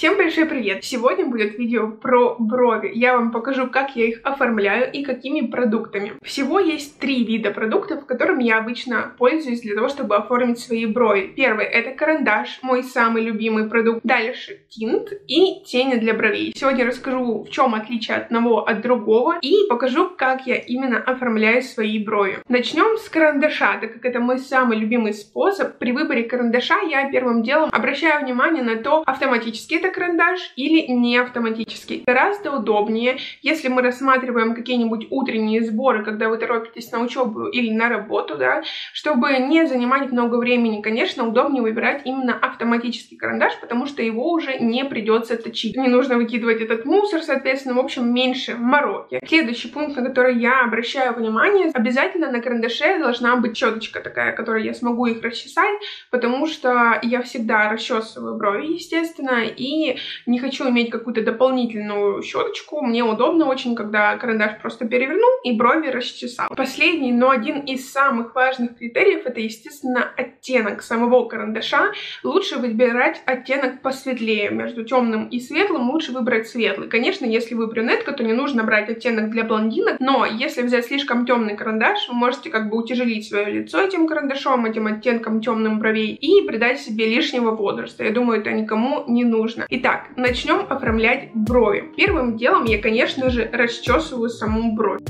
Всем большой привет! Сегодня будет видео про брови. Я вам покажу, как я их оформляю и какими продуктами. Всего есть три вида продуктов, которыми я обычно пользуюсь для того, чтобы оформить свои брови. Первый это карандаш, мой самый любимый продукт. Дальше тинт и тени для бровей. Сегодня расскажу, в чем отличие одного от другого и покажу, как я именно оформляю свои брови. Начнем с карандаша, так как это мой самый любимый способ. При выборе карандаша я первым делом обращаю внимание на то, автоматически это карандаш или не автоматический. Гораздо удобнее, если мы рассматриваем какие-нибудь утренние сборы, когда вы торопитесь на учебу или на работу, да, чтобы не занимать много времени, конечно, удобнее выбирать именно автоматический карандаш, потому что его уже не придется точить. Не нужно выкидывать этот мусор, соответственно, в общем, меньше мороки. Следующий пункт, на который я обращаю внимание, обязательно на карандаше должна быть щеточка такая, которой я смогу их расчесать, потому что я всегда расчесываю брови, естественно, и не хочу иметь какую-то дополнительную щеточку. Мне удобно очень, когда карандаш просто перевернул и брови расчесал. Последний, но один из самых важных критериев, это, естественно, оттенок самого карандаша. Лучше выбирать оттенок посветлее. Между темным и светлым лучше выбрать светлый. Конечно, если вы брюнетка, то не нужно брать оттенок для блондинок, но если взять слишком темный карандаш, вы можете как бы утяжелить свое лицо этим карандашом, этим оттенком темным бровей и придать себе лишнего возраста. Я думаю, это никому не нужно. Итак, начнем оформлять брови. Первым делом я, конечно же, расчесываю саму бровь.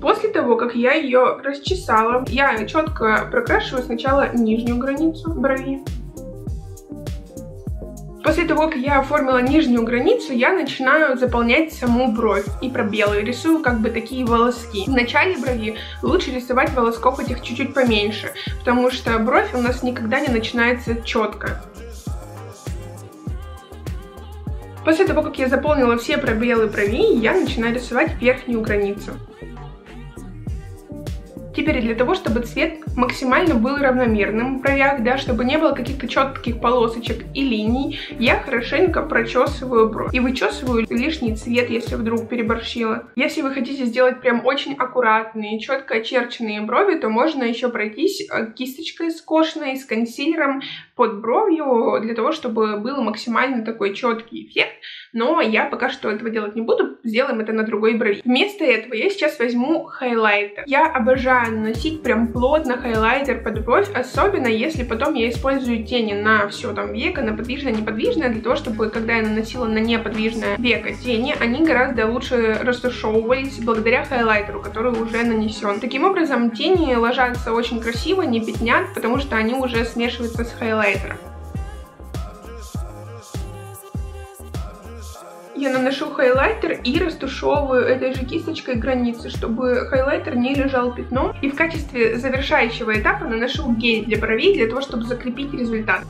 После того, как я ее расчесала, я четко прокрашиваю сначала нижнюю границу брови. После того, как я оформила нижнюю границу, я начинаю заполнять саму бровь и пробелы. Рисую как бы такие волоски. В начале брови лучше рисовать волосков этих чуть-чуть поменьше, потому что бровь у нас никогда не начинается четко. После того, как я заполнила все пробелы бровей, я начинаю рисовать верхнюю границу. Теперь для того, чтобы цвет максимально был равномерным в бровях, да, чтобы не было каких-то четких полосочек и линий, я хорошенько прочесываю бровь. И вычесываю лишний цвет, если вдруг переборщила. Если вы хотите сделать прям очень аккуратные, четко очерченные брови, то можно еще пройтись э, кисточкой скошенной с консилером под бровью, для того, чтобы был максимально такой четкий эффект. Но я пока что этого делать не буду, сделаем это на другой брови. Вместо этого я сейчас возьму хайлайтер. Я обожаю наносить прям плотно хайлайтер под бровь, особенно если потом я использую тени на все там веко, на подвижное, неподвижное, для того, чтобы когда я наносила на неподвижное веко тени, они гораздо лучше растушевывались благодаря хайлайтеру, который уже нанесен. Таким образом, тени ложатся очень красиво, не пятнят, потому что они уже смешиваются с хайлайтером. Я наношу хайлайтер и растушевываю этой же кисточкой границы, чтобы хайлайтер не лежал пятном. И в качестве завершающего этапа наношу гель для бровей, для того, чтобы закрепить результат.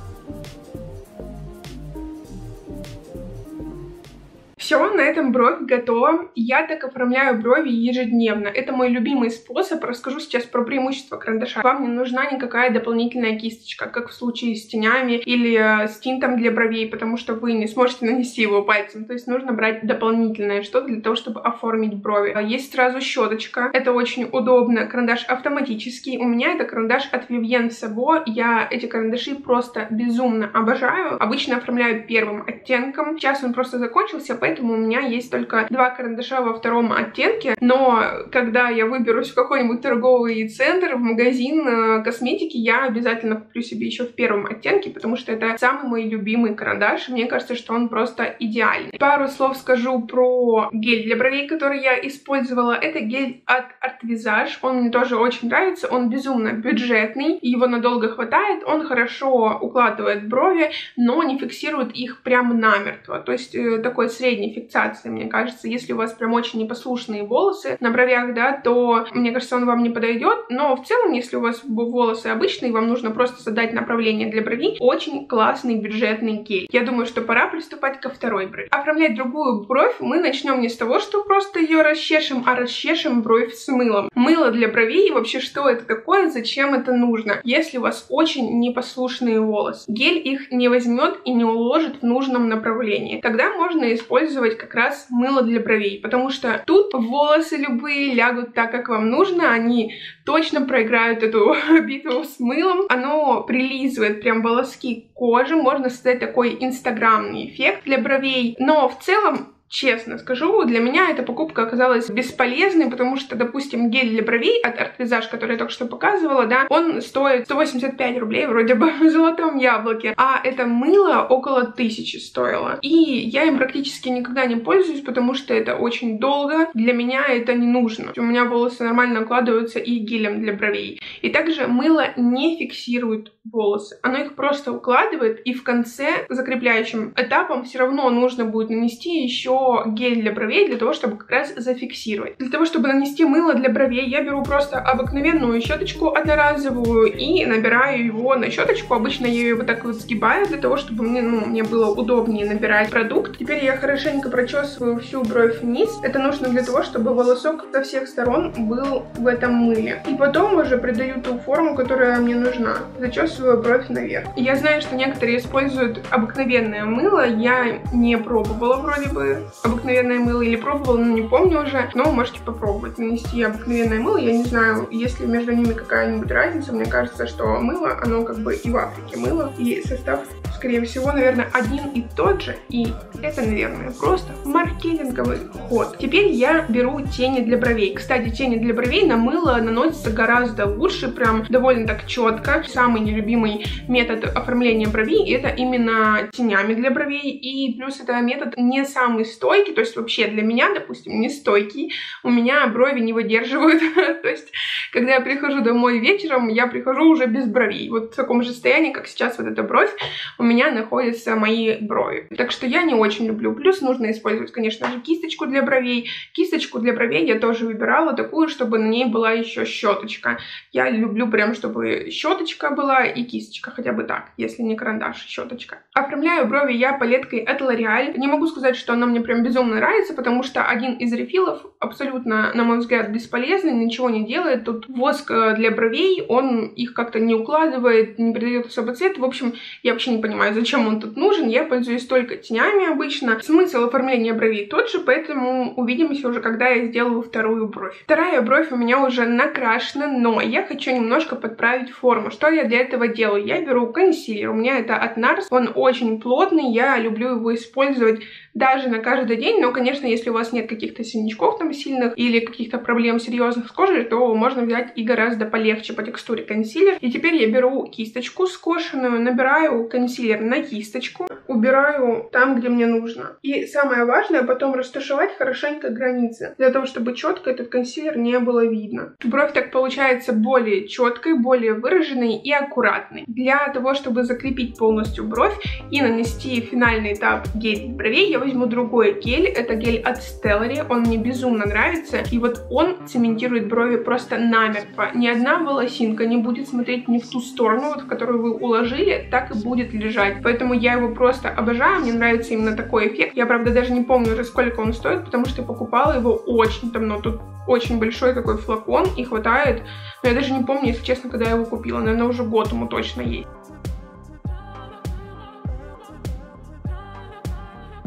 Все, на этом бровь готова. Я так оформляю брови ежедневно. Это мой любимый способ. Расскажу сейчас про преимущество карандаша. Вам не нужна никакая дополнительная кисточка, как в случае с тенями или э, с тинтом для бровей, потому что вы не сможете нанести его пальцем. То есть нужно брать дополнительное что-то для того, чтобы оформить брови. А есть сразу щеточка. Это очень удобно. Карандаш автоматический. У меня это карандаш от Vivienne Sabo. Я эти карандаши просто безумно обожаю. Обычно оформляю первым оттенком. Сейчас он просто закончился, поэтому поэтому у меня есть только два карандаша во втором оттенке, но когда я выберусь в какой-нибудь торговый центр, в магазин э, косметики, я обязательно куплю себе еще в первом оттенке, потому что это самый мой любимый карандаш, мне кажется, что он просто идеальный. Пару слов скажу про гель для бровей, который я использовала. Это гель от Art Visage, он мне тоже очень нравится, он безумно бюджетный, его надолго хватает, он хорошо укладывает брови, но не фиксирует их прямо намертво, то есть э, такой средний фиксации, мне кажется. Если у вас прям очень непослушные волосы на бровях, да, то, мне кажется, он вам не подойдет. Но в целом, если у вас волосы обычные, вам нужно просто задать направление для бровей, очень классный бюджетный гель. Я думаю, что пора приступать ко второй брови. Оформлять другую бровь мы начнем не с того, что просто ее расчешем, а расчешем бровь с мылом. Мыло для бровей и вообще что это такое, зачем это нужно, если у вас очень непослушные волосы. Гель их не возьмет и не уложит в нужном направлении. Тогда можно использовать использовать как раз мыло для бровей, потому что тут волосы любые лягут так, как вам нужно, они точно проиграют эту битву с мылом. Оно прилизывает прям волоски кожи, можно создать такой инстаграмный эффект для бровей, но в целом Честно скажу, для меня эта покупка оказалась бесполезной, потому что, допустим, гель для бровей от Art Visage, который я только что показывала, да, он стоит 185 рублей вроде бы в золотом яблоке, а это мыло около тысячи стоило. И я им практически никогда не пользуюсь, потому что это очень долго, для меня это не нужно. У меня волосы нормально укладываются и гелем для бровей. И также мыло не фиксирует волосы, оно их просто укладывает, и в конце закрепляющим этапом все равно нужно будет нанести еще гель для бровей для того, чтобы как раз зафиксировать. Для того, чтобы нанести мыло для бровей, я беру просто обыкновенную щеточку одноразовую и набираю его на щеточку. Обычно я ее вот так вот сгибаю для того, чтобы мне, ну, мне было удобнее набирать продукт. Теперь я хорошенько прочесываю всю бровь вниз. Это нужно для того, чтобы волосок со всех сторон был в этом мыле. И потом уже придаю ту форму, которая мне нужна. Зачесываю бровь наверх. Я знаю, что некоторые используют обыкновенное мыло. Я не пробовала вроде бы обыкновенное мыло или пробовала, но не помню уже. Но можете попробовать нанести обыкновенное мыло. Я не знаю, есть ли между ними какая-нибудь разница. Мне кажется, что мыло, оно как бы и в Африке мыло. И состав скорее всего, наверное, один и тот же. И это, наверное, просто маркетинговый ход. Теперь я беру тени для бровей. Кстати, тени для бровей на мыло наносятся гораздо лучше, прям довольно так четко. Самый нелюбимый метод оформления бровей это именно тенями для бровей. И плюс это метод не самый стойкий, то есть вообще для меня, допустим, не стойкий. У меня брови не выдерживают. то есть, когда я прихожу домой вечером, я прихожу уже без бровей. Вот в таком же состоянии, как сейчас вот эта бровь. У меня находятся мои брови. Так что я не очень люблю. Плюс нужно использовать, конечно же, кисточку для бровей. Кисточку для бровей я тоже выбирала такую, чтобы на ней была еще щеточка. Я люблю прям, чтобы щеточка была и кисточка, хотя бы так, если не карандаш, щеточка. Оформляю брови я палеткой от L'Oreal. Не могу сказать, что она мне прям безумно нравится, потому что один из рефилов абсолютно, на мой взгляд, бесполезный, ничего не делает. Тут воск э, для бровей, он их как-то не укладывает, не придает особо цвет. В общем, я вообще не понимаю, зачем он тут нужен. Я пользуюсь только тенями обычно. Смысл оформления бровей тот же, поэтому увидимся уже, когда я сделаю вторую бровь. Вторая бровь у меня уже накрашена, но я хочу немножко подправить форму. Что я для этого делаю? Я беру консилер. У меня это от NARS. Он очень плотный, я люблю его использовать даже на каждый день, но, конечно, если у вас нет каких-то синячков там сильных или каких-то проблем серьезных с кожей, то можно взять и гораздо полегче по текстуре консилер. И теперь я беру кисточку скошенную, набираю консилер на кисточку, убираю там, где мне нужно. И самое важное, потом растушевать хорошенько границы, для того, чтобы четко этот консилер не было видно. Бровь так получается более четкой, более выраженной и аккуратной. Для того, чтобы закрепить полностью бровь и нанести финальный этап гель бровей, я возьму другой гель. Это гель от Stellary. Он мне безумно нравится. И вот он цементирует брови просто намертво. Ни одна волосинка не будет смотреть не в ту сторону, вот, в которую вы уложили, так и будет лежать. Поэтому я его просто обожаю. Мне нравится именно такой эффект. Я, правда, даже не помню уже, сколько он стоит, потому что покупала его очень давно. Тут очень большой такой флакон и хватает. Но я даже не помню, если честно, когда я его купила. Наверное, уже год ему точно есть.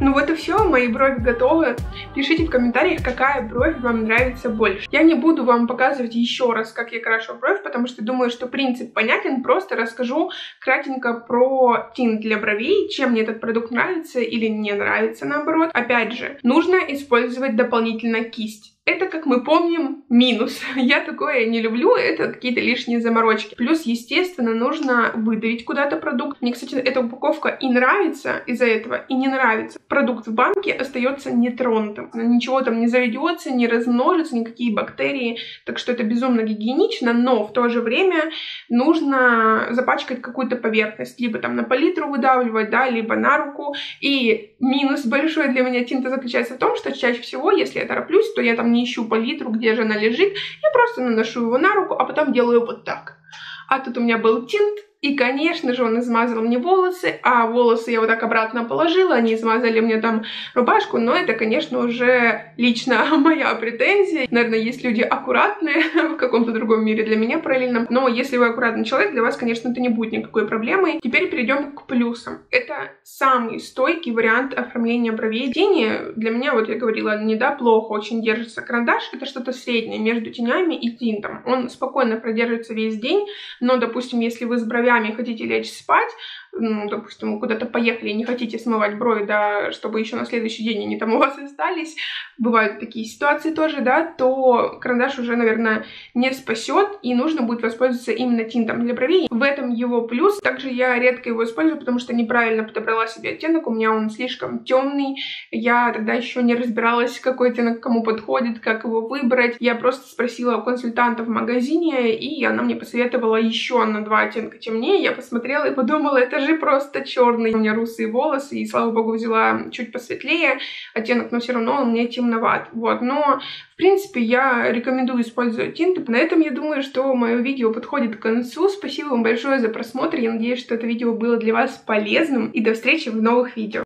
Ну вот и все, мои брови готовы. Пишите в комментариях, какая бровь вам нравится больше. Я не буду вам показывать еще раз, как я крашу бровь, потому что думаю, что принцип понятен. Просто расскажу кратенько про тинт для бровей, чем мне этот продукт нравится или не нравится наоборот. Опять же, нужно использовать дополнительно кисть. Это, как мы помним, минус. Я такое не люблю, это какие-то лишние заморочки. Плюс, естественно, нужно выдавить куда-то продукт. Мне, кстати, эта упаковка и нравится из-за этого, и не нравится. Продукт в банке остается нетронутым. Ничего там не заведется, не размножится, никакие бактерии. Так что это безумно гигиенично, но в то же время нужно запачкать какую-то поверхность. Либо там на палитру выдавливать, да, либо на руку. И минус большой для меня тинта заключается в том, что чаще всего, если я тороплюсь, то я там не ищу палитру, где же она лежит, я просто наношу его на руку, а потом делаю вот так. А тут у меня был тинт, И, конечно же, он измазал мне волосы, а волосы я вот так обратно положила, они измазали мне там рубашку, но это, конечно, уже лично моя претензия. Наверное, есть люди аккуратные в каком-то другом мире для меня параллельно, но если вы аккуратный человек, для вас, конечно, это не будет никакой проблемой. Теперь перейдем к плюсам. Это самый стойкий вариант оформления бровей. Тени для меня, вот я говорила, не да, плохо очень держится. Карандаш — это что-то среднее между тенями и тинтом. Он спокойно продержится весь день, но, допустим, если вы с бровями хотите лечь спать, ну, допустим, вы куда-то поехали и не хотите смывать брови, да, чтобы еще на следующий день они там у вас остались, бывают такие ситуации тоже, да, то карандаш уже, наверное, не спасет, и нужно будет воспользоваться именно тинтом для бровей. В этом его плюс. Также я редко его использую, потому что неправильно подобрала себе оттенок, у меня он слишком темный, я тогда еще не разбиралась, какой оттенок кому подходит, как его выбрать. Я просто спросила у консультанта в магазине, и она мне посоветовала еще на два оттенка темнее. Я посмотрела и подумала, это же просто черный. У меня русые волосы, и, слава богу, взяла чуть посветлее оттенок, но все равно он мне темноват. Вот, но, в принципе, я рекомендую использовать тинты. На этом я думаю, что мое видео подходит к концу. Спасибо вам большое за просмотр. Я надеюсь, что это видео было для вас полезным. И до встречи в новых видео.